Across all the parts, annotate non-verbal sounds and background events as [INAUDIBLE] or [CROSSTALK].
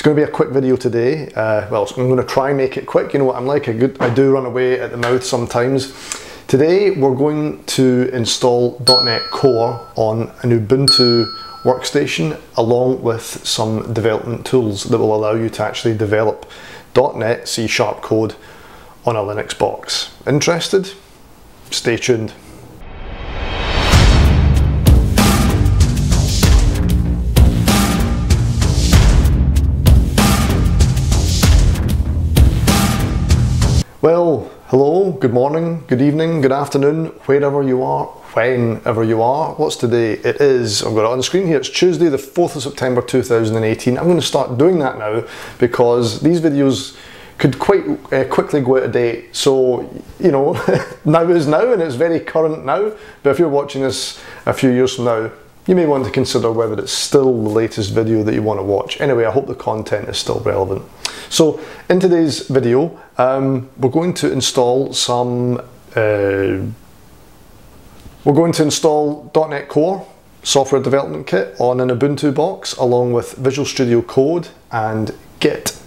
It's going to be a quick video today. Uh, well, I'm going to try and make it quick. You know what I'm like, I, good, I do run away at the mouth sometimes. Today we're going to install .NET Core on an Ubuntu workstation along with some development tools that will allow you to actually develop .NET C Sharp code on a Linux box. Interested? Stay tuned. Well, hello, good morning, good evening, good afternoon, wherever you are, whenever you are. What's today? It is, I've got it on the screen here, it's Tuesday the 4th of September 2018. I'm going to start doing that now because these videos could quite uh, quickly go out of date. So, you know, [LAUGHS] now is now and it's very current now. But if you're watching this a few years from now, you may want to consider whether it's still the latest video that you want to watch. Anyway, I hope the content is still relevant. So in today's video, um, we're going to install some, uh, we're going to install .NET Core software development kit on an Ubuntu box along with Visual Studio Code and Git.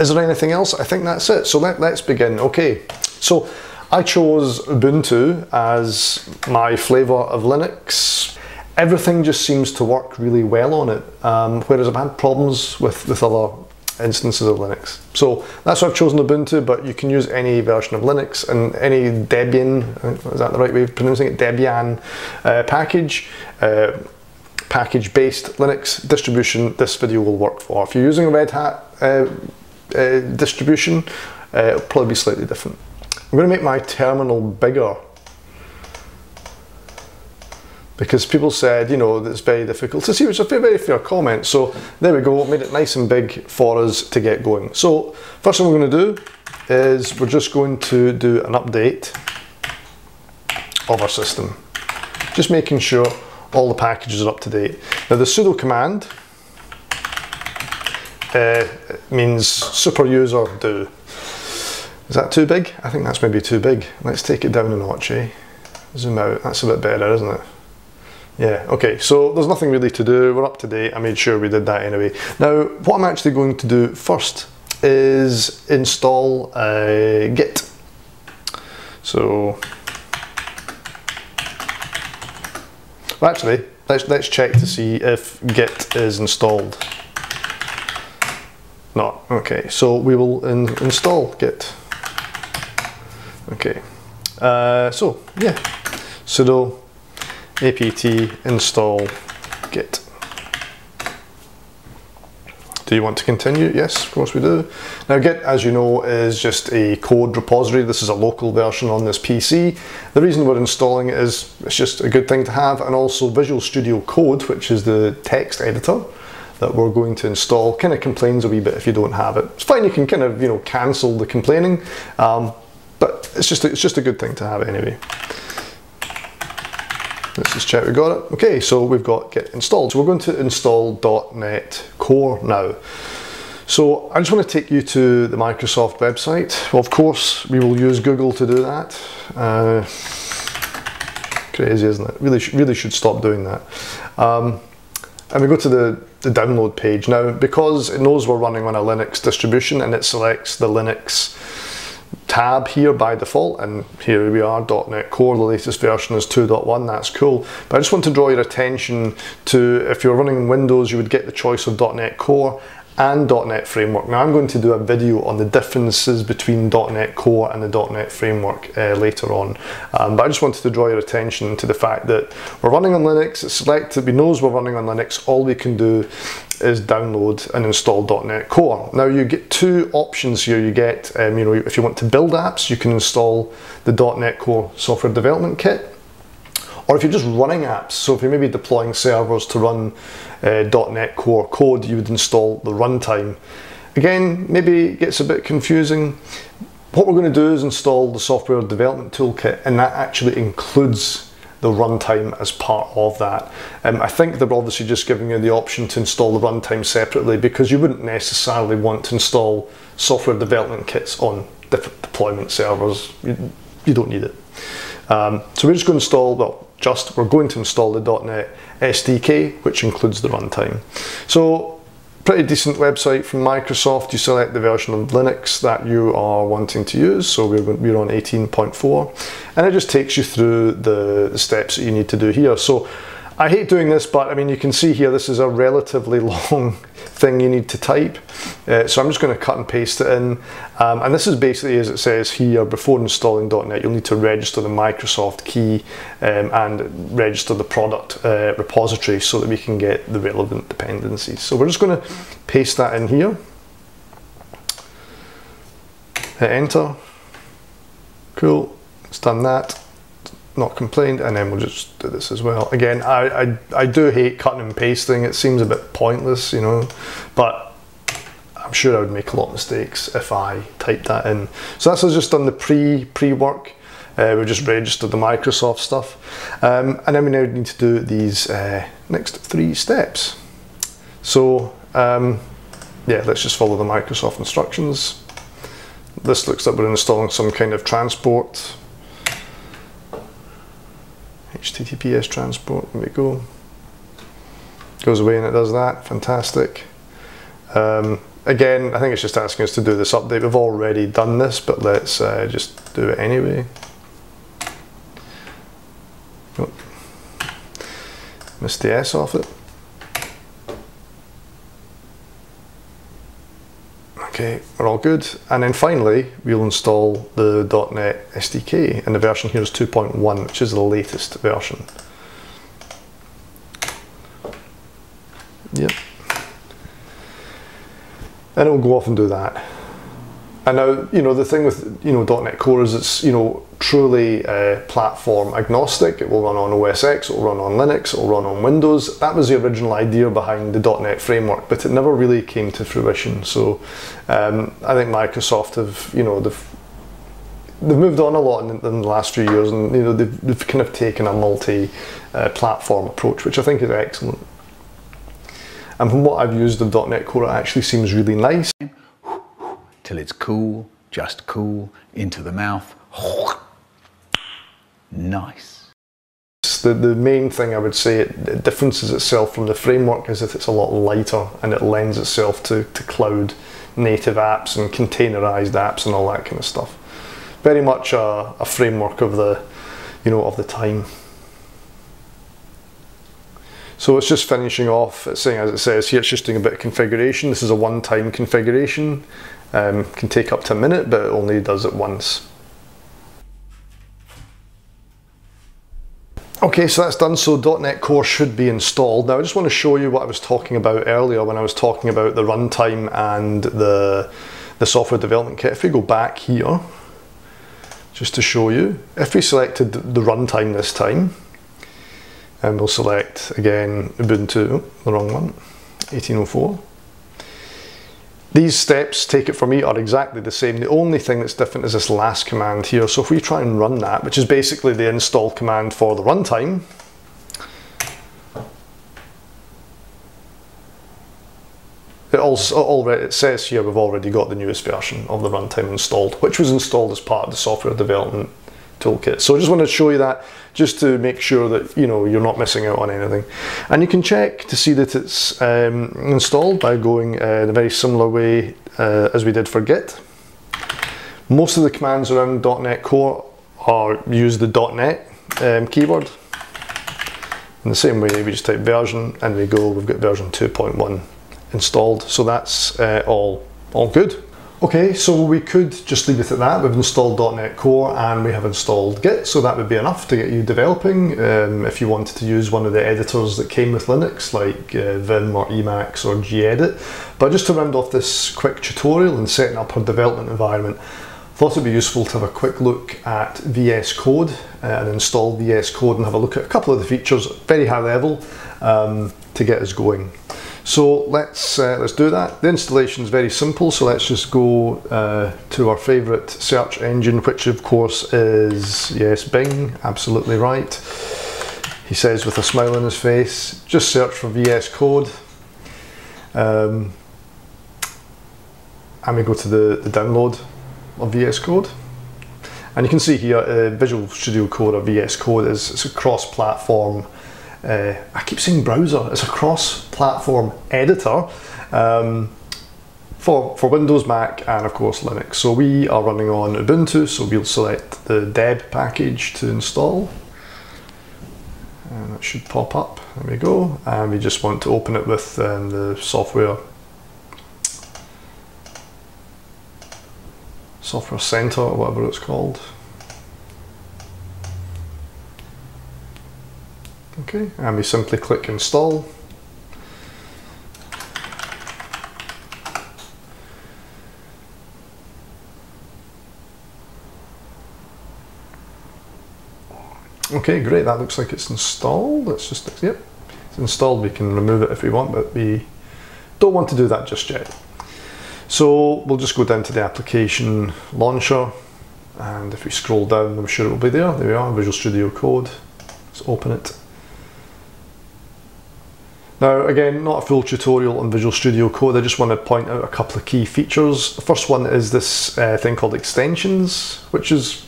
Is there anything else? I think that's it. So let, let's begin. Okay, so I chose Ubuntu as my flavour of Linux everything just seems to work really well on it, um, whereas I've had problems with, with other instances of Linux. So that's why I've chosen Ubuntu, but you can use any version of Linux and any Debian, is that the right way of pronouncing it, Debian uh, package, uh, package-based Linux distribution, this video will work for. If you're using a Red Hat uh, uh distribution, uh, it'll probably be slightly different. I'm going to make my terminal bigger because people said, you know, that it's very difficult to see, which is a very fair comment. So there we go, made it nice and big for us to get going. So first thing we're going to do is we're just going to do an update of our system. Just making sure all the packages are up to date. Now the sudo command uh, means super user do. Is that too big? I think that's maybe too big. Let's take it down a notch, eh? Zoom out, that's a bit better, isn't it? Yeah, okay, so there's nothing really to do. We're up to date. I made sure we did that anyway. Now, what I'm actually going to do first is install a Git. So, well, actually, let's, let's check to see if Git is installed. Not, okay, so we will in, install Git. Okay, uh, so yeah, sudo apt install git. Do you want to continue? Yes, of course we do. Now Git, as you know, is just a code repository. This is a local version on this PC. The reason we're installing it is it's just a good thing to have and also Visual Studio Code, which is the text editor that we're going to install, kind of complains a wee bit if you don't have it. It's fine, you can kind of, you know, cancel the complaining, um, but it's just, it's just a good thing to have anyway. Let's just check we got it. Okay, so we've got Git installed. So we're going to install .NET Core now. So I just want to take you to the Microsoft website. Well, of course, we will use Google to do that. Uh, crazy, isn't it? Really, really should stop doing that. Um, and we go to the, the download page. Now, because it knows we're running on a Linux distribution and it selects the Linux tab here by default and here we are .NET Core the latest version is 2.1 that's cool. But I just want to draw your attention to if you're running Windows you would get the choice of .NET Core and .NET Framework. Now I'm going to do a video on the differences between .NET Core and the .NET Framework uh, later on, um, but I just wanted to draw your attention to the fact that we're running on Linux, it's selected, we knows we're running on Linux, all we can do is download and install .NET Core. Now you get two options here, you get, um, you know, if you want to build apps, you can install the .NET Core Software Development Kit, or if you're just running apps, so if you're maybe deploying servers to run uh, .NET Core code, you would install the runtime. Again, maybe it gets a bit confusing. What we're going to do is install the software development toolkit, and that actually includes the runtime as part of that. Um, I think they're obviously just giving you the option to install the runtime separately because you wouldn't necessarily want to install software development kits on different deployment servers. You, you don't need it. Um, so we're just going to install, well, just we're going to install the .NET SDK, which includes the runtime. So pretty decent website from Microsoft. You select the version of Linux that you are wanting to use. So we're, we're on 18.4 and it just takes you through the, the steps that you need to do here. So I hate doing this, but I mean, you can see here, this is a relatively [LAUGHS] long thing you need to type. Uh, so I'm just going to cut and paste it in. Um, and this is basically, as it says here, before installing .NET, you'll need to register the Microsoft key um, and register the product uh, repository so that we can get the relevant dependencies. So we're just going to paste that in here. Hit enter. Cool, it's done that not complained and then we'll just do this as well. Again I, I I do hate cutting and pasting. It seems a bit pointless you know but I'm sure I would make a lot of mistakes if I typed that in. So that's just done the pre pre work uh, we just registered the Microsoft stuff. Um, and then we now need to do these uh, next three steps. So um, yeah let's just follow the Microsoft instructions. This looks like we're installing some kind of transport HTTPS transport, there we go. Goes away and it does that, fantastic. Um, again, I think it's just asking us to do this update. We've already done this, but let's uh, just do it anyway. Oh. Missed the S off it. Okay, we're all good. And then finally, we'll install the .NET SDK, and the version here is 2.1, which is the latest version. Yep. And it will go off and do that. And now, you know, the thing with, you know, .NET Core is it's, you know, truly uh, platform agnostic. It will run on OS X, it will run on Linux, it will run on Windows. That was the original idea behind the .NET framework, but it never really came to fruition. So um, I think Microsoft have, you know, they've, they've moved on a lot in, in, the last few years and, you know, they've, they've kind of taken a multi-platform uh, approach, which I think is excellent. And from what I've used of .NET Core, it actually seems really nice. Till it's cool, just cool, into the mouth. Nice. The, the main thing I would say it, differences itself from the framework is that it's a lot lighter and it lends itself to, to cloud native apps and containerized apps and all that kind of stuff. Very much a, a framework of the, you know, of the time. So it's just finishing off, it's saying as it says here, it's just doing a bit of configuration. This is a one-time configuration. Um, can take up to a minute, but it only does it once. Okay, so that's done. So .NET Core should be installed. Now I just want to show you what I was talking about earlier when I was talking about the runtime and the, the software development kit. If we go back here, just to show you, if we selected the runtime this time, and we'll select again Ubuntu, the wrong one, 1804. These steps, take it from me, are exactly the same. The only thing that's different is this last command here. So if we try and run that, which is basically the install command for the runtime, it also already it says here we've already got the newest version of the runtime installed, which was installed as part of the software development toolkit. So I just want to show you that just to make sure that you know you're not missing out on anything. And you can check to see that it's um, installed by going uh, in a very similar way uh, as we did for Git. Most of the commands around .NET Core are use the .NET um, keyword. In the same way, we just type version and we go, we've got version 2.1 installed. So that's uh, all, all good. Okay, so we could just leave it at that. We've installed .NET Core and we have installed Git, so that would be enough to get you developing. Um, if you wanted to use one of the editors that came with Linux, like uh, Vim or Emacs or gedit. But just to round off this quick tutorial and setting up our development environment, I thought it'd be useful to have a quick look at VS Code uh, and install VS Code and have a look at a couple of the features, very high level, um, to get us going. So let's uh, let's do that. The installation is very simple. So let's just go uh, to our favorite search engine, which of course is yes Bing. Absolutely right. He says with a smile on his face. Just search for VS Code. Um, and we go to the, the download of VS Code. And you can see here, uh, Visual Studio Code or VS Code is a cross-platform uh, I keep saying browser, it's a cross-platform editor um, for, for Windows, Mac, and of course Linux. So we are running on Ubuntu, so we'll select the deb package to install. And that should pop up, there we go. And we just want to open it with um, the software software center or whatever it's called. Okay, and we simply click install. Okay, great, that looks like it's installed. Let's just, yep, it's installed. We can remove it if we want, but we don't want to do that just yet. So we'll just go down to the application launcher and if we scroll down, I'm sure it will be there. There we are, Visual Studio Code. Let's open it. Now again, not a full tutorial on Visual Studio Code, I just want to point out a couple of key features. The first one is this uh, thing called extensions, which is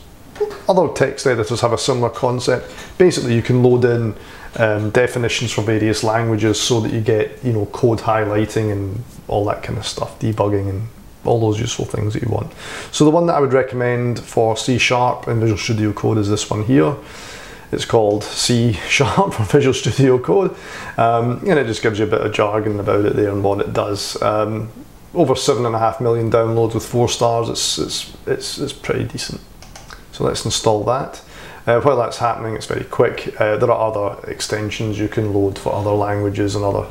other text editors have a similar concept. Basically, you can load in um, definitions for various languages so that you get, you know, code highlighting and all that kind of stuff, debugging and all those useful things that you want. So the one that I would recommend for C Sharp and Visual Studio Code is this one here. It's called C Sharp [LAUGHS] for Visual Studio Code, um, and it just gives you a bit of jargon about it there and what it does. Um, over seven and a half million downloads with four stars. It's it's it's, it's pretty decent. So let's install that. Uh, while that's happening, it's very quick. Uh, there are other extensions you can load for other languages and other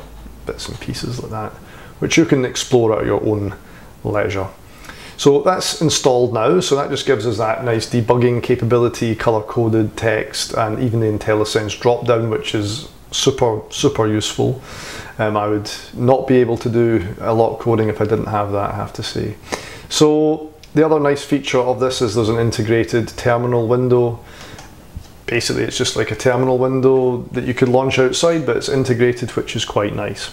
bits and pieces like that, which you can explore at your own leisure. So that's installed now, so that just gives us that nice debugging capability, color-coded text, and even the IntelliSense drop-down, which is super, super useful. Um, I would not be able to do a lot of coding if I didn't have that, I have to say. So the other nice feature of this is there's an integrated terminal window. Basically, it's just like a terminal window that you could launch outside, but it's integrated, which is quite nice.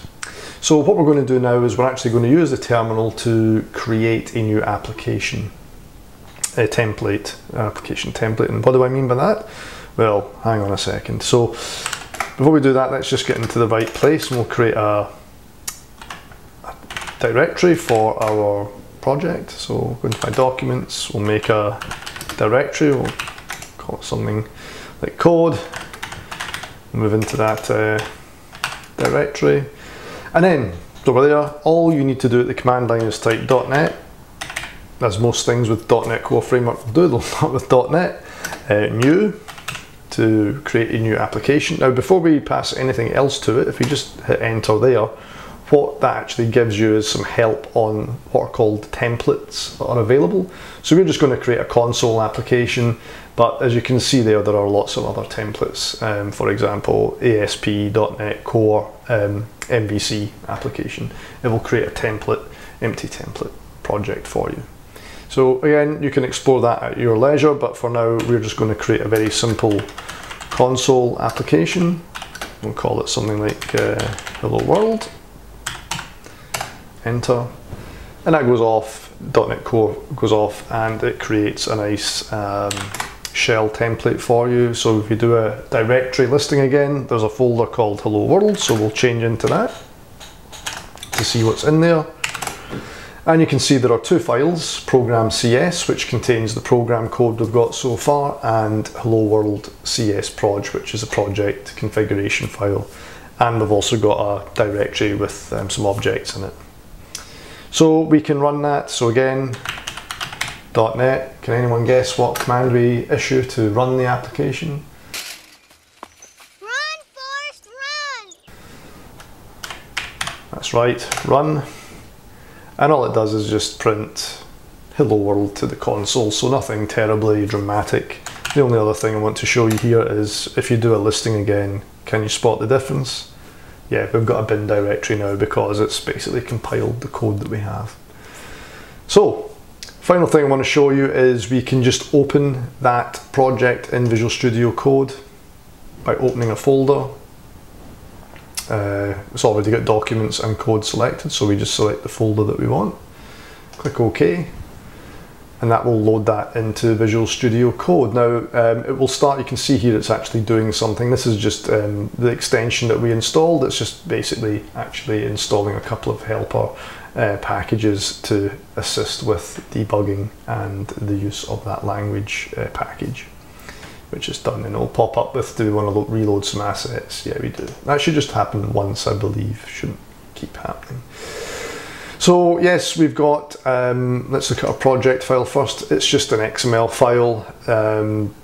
So what we're going to do now is we're actually going to use the terminal to create a new application, a template, application template. And what do I mean by that? Well, hang on a second. So before we do that, let's just get into the right place and we'll create a, a directory for our project. So go into my documents, we'll make a directory, we'll call it something like code, move into that uh, directory. And then over there, all you need to do at the command line is type .NET, as most things with .NET Core Framework will do, they'll [LAUGHS] start with .NET, uh, new, to create a new application. Now before we pass anything else to it, if we just hit enter there, what that actually gives you is some help on what are called templates that are available. So we're just going to create a console application, but as you can see there, there are lots of other templates. Um, for example, ASP.NET Core um, MVC application. It will create a template, empty template project for you. So again, you can explore that at your leisure, but for now, we're just going to create a very simple console application. We'll call it something like uh, Hello World enter, and that goes off, .NET Core goes off and it creates a nice um, shell template for you. So if you do a directory listing again, there's a folder called Hello World, so we'll change into that to see what's in there. And you can see there are two files, program CS, which contains the program code we've got so far, and Hello World CS Proj, which is a project configuration file. And we've also got a directory with um, some objects in it. So we can run that. So again, .NET, can anyone guess what command we issue to run the application? Run, Forrest, run! That's right, run. And all it does is just print hello world to the console, so nothing terribly dramatic. The only other thing I want to show you here is if you do a listing again, can you spot the difference? yeah, we've got a bin directory now because it's basically compiled the code that we have. So, final thing I want to show you is we can just open that project in Visual Studio Code by opening a folder. Uh, it's already got documents and code selected, so we just select the folder that we want. Click OK. And that will load that into Visual Studio Code. Now um, it will start, you can see here it's actually doing something. This is just um, the extension that we installed. It's just basically actually installing a couple of helper uh, packages to assist with debugging and the use of that language uh, package which is done and it'll pop up with do we want to reload some assets yeah we do that should just happen once I believe shouldn't keep happening so yes we've got um, let's look at our project file first. It's just an XML file. Um,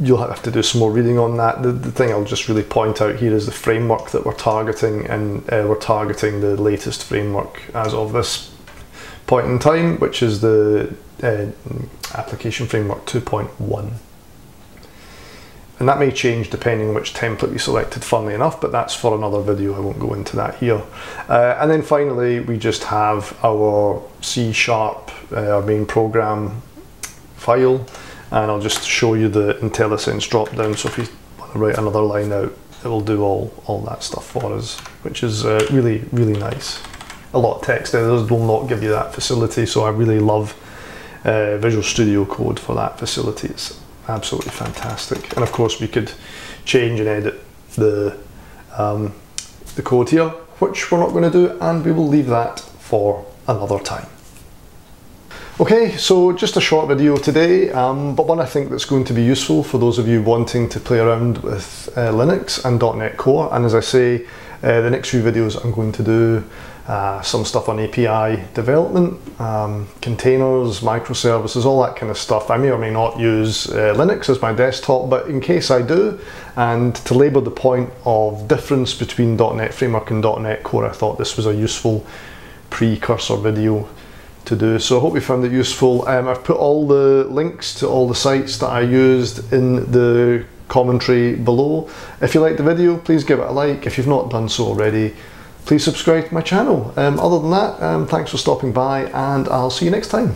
you'll have to do some more reading on that. The, the, thing I'll just really point out here is the framework that we're targeting and uh, we're targeting the latest framework as of this point in time which is the uh, application framework 2.1 and that may change depending on which template we selected funnily enough but that's for another video. I won't go into that here. Uh, and then finally we just have our C sharp uh, our main program file. And I'll just show you the IntelliSense drop down so if you want to write another line out it will do all all that stuff for us which is uh, really really nice. A lot of text editors will not give you that facility. So I really love uh, Visual Studio Code for that facility. It's absolutely fantastic. And of course we could change and edit the, um, the code here, which we're not going to do, and we will leave that for another time. Okay, so just a short video today, um, but one I think that's going to be useful for those of you wanting to play around with uh, Linux and .NET Core. And as I say, uh, the next few videos I'm going to do uh, some stuff on API development, um, containers, microservices, all that kind of stuff. I may or may not use uh, Linux as my desktop, but in case I do, and to labour the point of difference between .NET Framework and .NET Core, I thought this was a useful precursor video to do. So I hope you found it useful. Um, I've put all the links to all the sites that I used in the commentary below. If you liked the video, please give it a like. If you've not done so already, please subscribe to my channel. Um, other than that, um, thanks for stopping by and I'll see you next time.